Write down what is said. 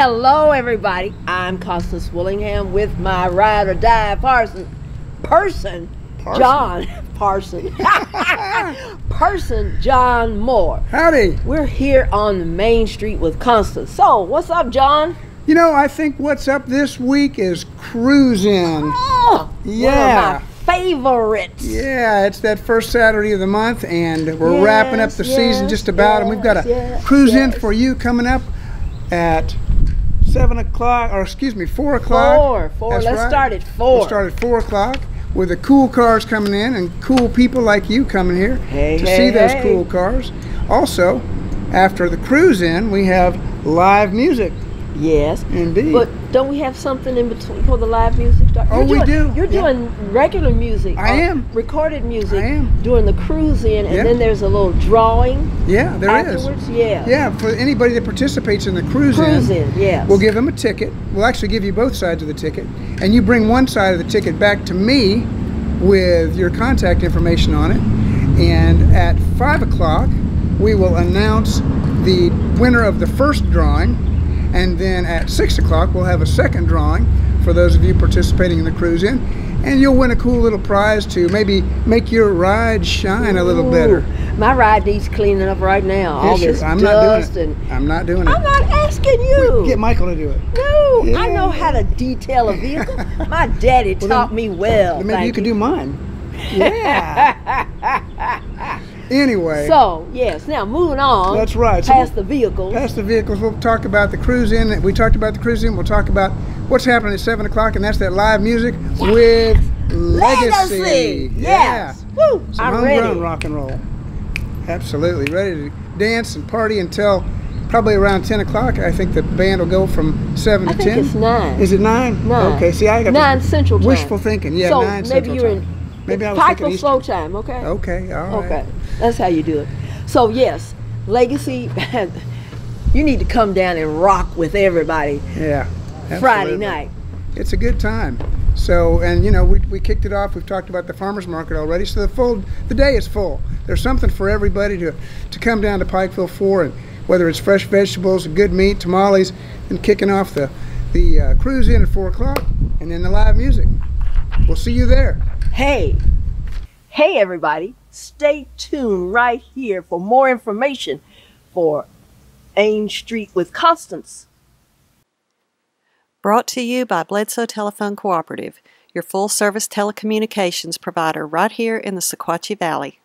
Hello, everybody. I'm Constance Willingham with my ride or die person, person, Parson. John Parson, person John Moore. Howdy. We're here on Main Street with Constance. So, what's up, John? You know, I think what's up this week is cruising. Oh, Yeah. one of my favorites. Yeah, it's that first Saturday of the month, and we're Yes, wrapping up the season just about, and we've got a yes, cruise in for you coming up at seven o'clock, or excuse me, four o'clock. Four, four. That's Let's right. start at four. We'll start at four o'clock with the cool cars coming in and cool people like you coming here Hey, to hey, see those hey. cool cars. Also, after the cruise in, we have live music. Yes. Indeed. But don't we have something in between for the live music? Oh, You're we doing- do. You're Yeah. doing regular music. I uh, am. Recorded music. I am. During the cruise in, and Yeah. then there's a little drawing yeah, there is. afterwards. Yeah. Yeah, for anybody that participates in the cruise, Cruise in, in, yes. we'll give them a ticket. We'll actually give you both sides of the ticket, and you bring one side of the ticket back to me with your contact information on it. And at five o'clock, we will announce the winner of the first drawing, and then at six o'clock, we'll have a second drawing for those of you participating in the cruise in. And you'll win a cool little prize to maybe make your ride shine a little better. My ride needs cleaning up right now. All Yes, sir. this I'm not doing it. and I'm not doing it. I'm not asking you. Get Michael to do it. no, I know how to detail a vehicle. My daddy Well, taught then- me well. Maybe you thank could do mine. Yeah. Anyway, So yes, now moving on. That's right. So Past we'll- the vehicles. past the vehicles, we'll talk about the cruise in. We talked about the cruise in. We'll talk about what's happening at seven o'clock, and that's that live music with Legacy. Legacy. Yeah. Yes. Woo. Some I'm homegrown ready. rock and roll. Absolutely ready to dance and party until probably around ten o'clock. I think the band will go from seven I to think ten. it's nine. Is it nine? Nine. Okay. See, I got nine this central time. wishful thinking. Yeah, so nine maybe central you're time. in. Maybe I was Pikeville thinking slow Eastern. time. Okay. Okay. All right. Okay. That's how you do it. So yes, legacy. you need to come down and rock with everybody Yeah. Absolutely. Friday night. It's a good time. So, and you know, we, we kicked it off. We've talked about the farmers market already. So the full the day is full. There's something for everybody to to come down to Pikeville for, and whether it's fresh vegetables, good meat, tamales, and kicking off the the uh, cruise in at four o'clock, and then the live music. We'll see you there. Hey, hey everybody, stay tuned right here for more information for Main Street with Constance. Brought to you by Bledsoe Telephone Cooperative, your full service telecommunications provider right here in the Sequatchie Valley.